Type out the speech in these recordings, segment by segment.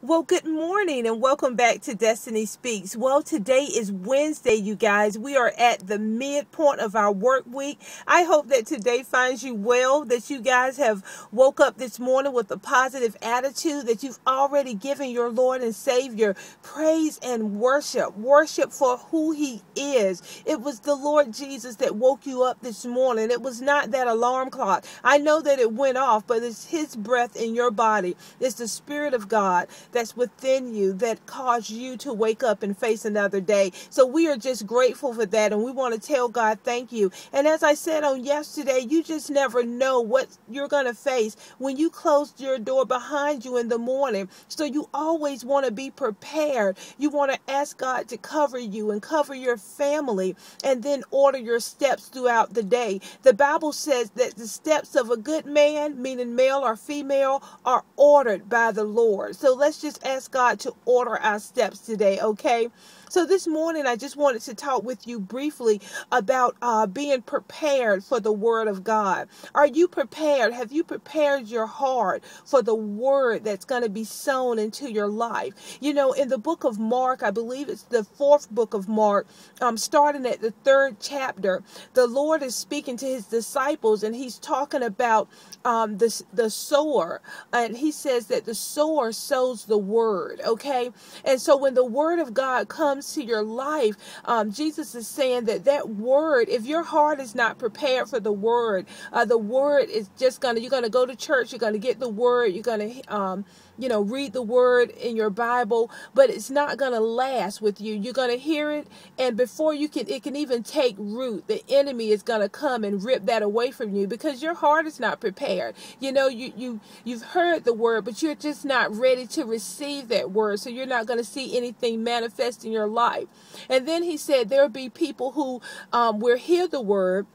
Well, good morning and welcome back to Destahnee Speaks. Well, today is Wednesday, you guys. We are at the midpoint of our work week. I hope that today finds you well, that you guys have woke up this morning with a positive attitude, that you've already given your Lord and Savior praise and worship, worship for who He is. It was the Lord Jesus that woke you up this morning. It was not that alarm clock. I know that it went off, but it's His breath in your body. It's the Spirit of God that's within you that caused you to wake up and face another day. So we are just grateful for that and we want to tell God thank you. And as I said on yesterday, you just never know what you're going to face when you close your door behind you in the morning. So you always want to be prepared. You want to ask God to cover you and cover your family and then order your steps throughout the day. The Bible says that the steps of a good man, meaning male or female, are ordered by the Lord. So let's just ask God to order our steps today, okay? So this morning, I just wanted to talk with you briefly about uh, being prepared for the Word of God. Are you prepared? Have you prepared your heart for the Word that's going to be sown into your life? You know, in the book of Mark, I believe it's the fourth book of Mark, um, starting at the third chapter, the Lord is speaking to His disciples, and He's talking about um, the the sower, and He says that the sower sows the Word. Okay, and so when the Word of God comes to your life, um, Jesus is saying that that word, if your heart is not prepared for the word, uh, the word is just gonna, you're gonna go to church, you're gonna get the word, you're gonna, um, you know, read the word in your Bible, but it's not gonna last with you. You're gonna hear it, and before you can, it can even take root. The enemy is gonna come and rip that away from you because your heart is not prepared. You know, you you you've heard the word, but you're just not ready to receive that word, so you're not gonna see anything manifest in your life. And then he said there'll be people who um, will hear the word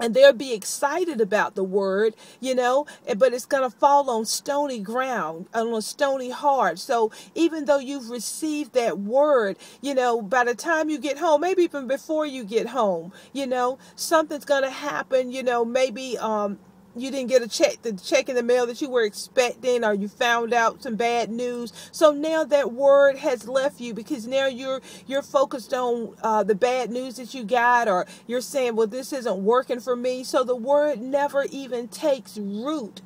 and they'll be excited about the word, you know, but it's going to fall on stony ground, on a stony heart. So even though you've received that word, you know, by the time you get home, maybe even before you get home, you know, something's going to happen, you know, maybe um you didn't get a check the check in the mail that you were expecting or you found out some bad news. So now that word has left you because now you're you're focused on uh, the bad news that you got or you're saying well this isn't working for me. So the word never even takes root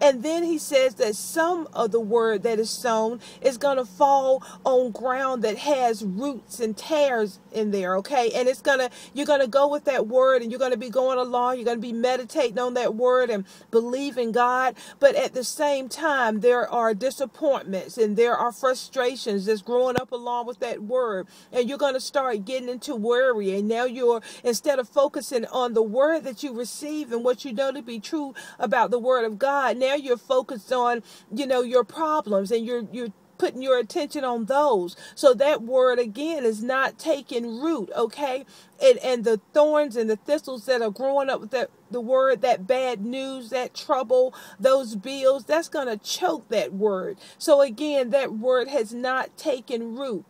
and then he says that some of the word that is sown is going to fall on ground that has roots and tares in there, okay? And it's going to, you're going to go with that word and you're going to be going along. You're going to be meditating on that word and believing God. But at the same time, there are disappointments and there are frustrations that's growing up along with that word. And you're going to start getting into worry. And now you're, instead of focusing on the word that you receive and what you know to be true about the word of God, now you're focused on, you know, your problems and you're, you're, putting your attention on those. So that word again is not taking root, okay? And and the thorns and the thistles that are growing up with that the word, that bad news, that trouble, those bills, that's gonna choke that word. So again, that word has not taken root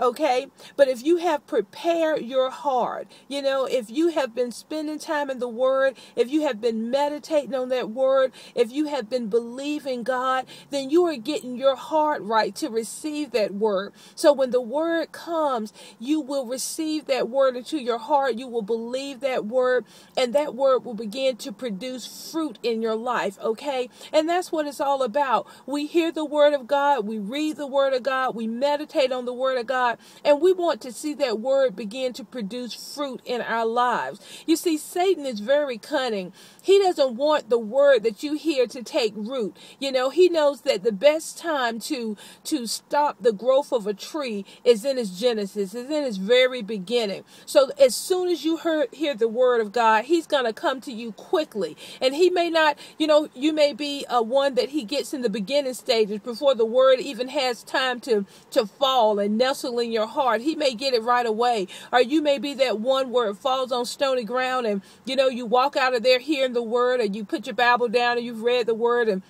okay? But if you have prepared your heart you know if you have been spending time in the word if you have been meditating on that word if you have been believing god then you are getting your heart right to receive that word. So when the word comes you will receive that word into your heart you will believe that word and that word will begin to produce fruit in your life okay? And that's what it's all about. We hear the word of god we read the word of god we meditate on the word of god God. And we want to see that word begin to produce fruit in our lives. You see, Satan is very cunning. He doesn't want the word that you hear to take root. You know, he knows that the best time to to stop the growth of a tree is in its genesis, is in its very beginning. So as soon as you hear, hear the word of God, he's going to come to you quickly. And he may not, you know, you may be a one that he gets in the beginning stages before the word even has time to to fall and nestle in your heart. He may get it right away. Or you may be that one where it falls on stony ground and, you know, you walk out of there hearing the word and you put your Bible down and you've read the word and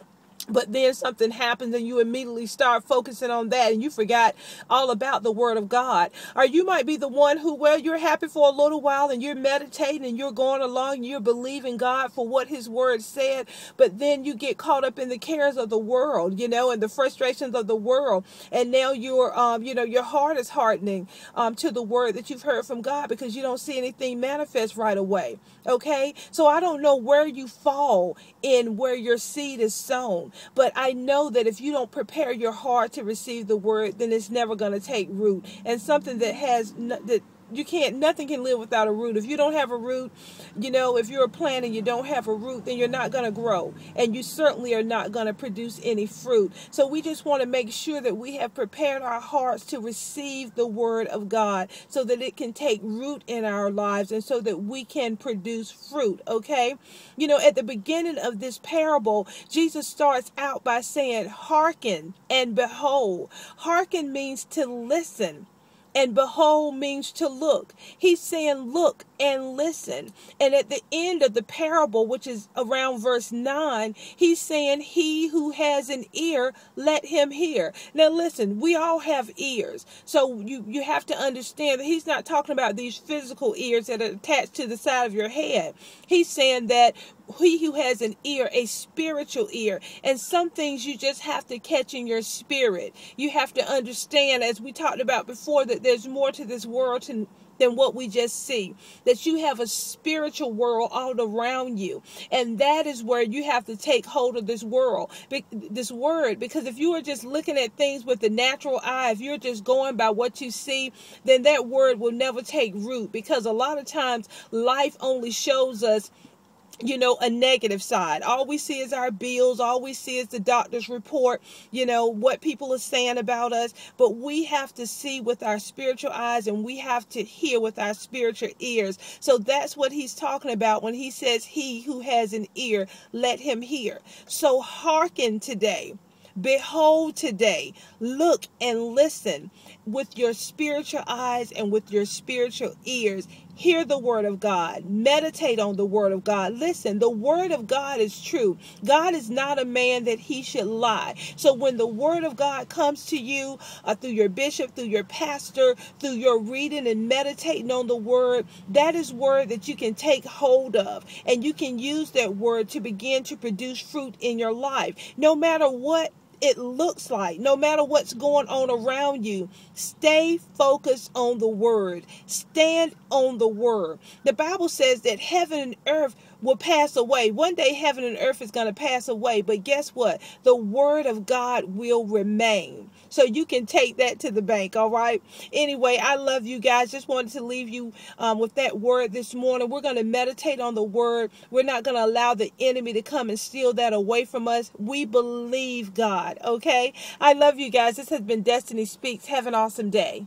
but then something happens and you immediately start focusing on that and you forgot all about the word of God. Or you might be the one who, well, you're happy for a little while and you're meditating and you're going along and you're believing God for what his word said, but then you get caught up in the cares of the world, you know, and the frustrations of the world. And now you're, um, you know, your heart is hardening um, to the word that you've heard from God because you don't see anything manifest right away. Okay. So I don't know where you fall in where your seed is sown. But I know that if you don't prepare your heart to receive the word, then it's never going to take root. And something that has that you can't nothing can live without a root. If you don't have a root you know if you're a plant and you don't have a root then you're not going to grow and you certainly are not going to produce any fruit. So we just want to make sure that we have prepared our hearts to receive the word of god so that it can take root in our lives and so that we can produce fruit okay? You know at the beginning of this parable jesus starts out by saying hearken and behold. Hearken means to listen and behold means to look. He's saying, look and listen. And at the end of the parable, which is around verse 9, he's saying, He who has an ear, let him hear. Now, listen, we all have ears. So you, you have to understand that he's not talking about these physical ears that are attached to the side of your head. He's saying that he who has an ear, a spiritual ear. And some things you just have to catch in your spirit. You have to understand, as we talked about before, that there's more to this world to, than what we just see. That you have a spiritual world all around you. And that is where you have to take hold of this world, this word. Because if you are just looking at things with the natural eye, if you're just going by what you see, then that word will never take root. Because a lot of times life only shows us you know, a negative side. All we see is our bills. All we see is the doctor's report, you know, what people are saying about us. But we have to see with our spiritual eyes and we have to hear with our spiritual ears. So that's what he's talking about when he says, He who has an ear, let him hear. So hearken today. Behold today, look and listen with your spiritual eyes and with your spiritual ears. Hear the word of God. Meditate on the word of God. Listen, the word of God is true. God is not a man that he should lie. So when the word of God comes to you uh, through your bishop, through your pastor, through your reading and meditating on the word, that is word that you can take hold of. And you can use that word to begin to produce fruit in your life. No matter what it looks like, no matter what's going on around you, stay focused on the word. Stand on the word. The Bible says that heaven and earth will pass away. One day heaven and earth is going to pass away, but guess what? The word of God will remain. So you can take that to the bank, all right? Anyway, I love you guys. Just wanted to leave you um, with that word this morning. We're going to meditate on the word. We're not going to allow the enemy to come and steal that away from us. We believe God, okay? I love you guys. This has been Destahnee Speaks. Have an awesome day.